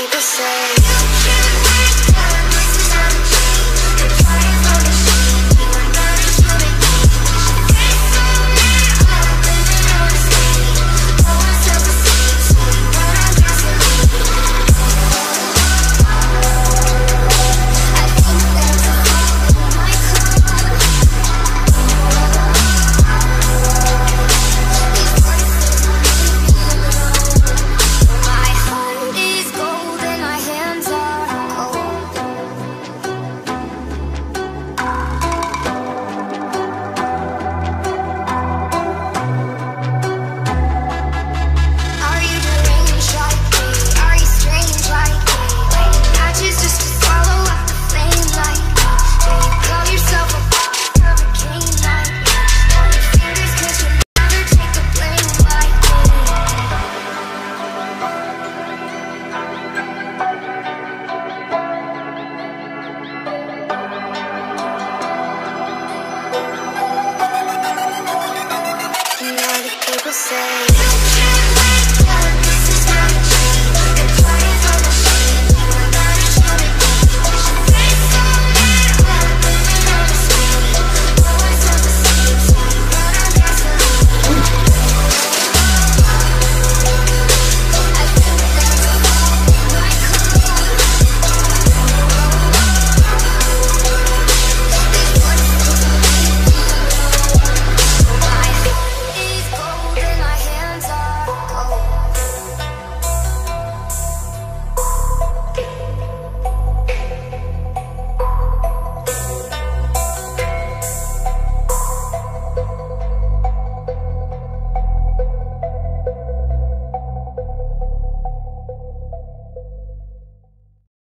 People say say.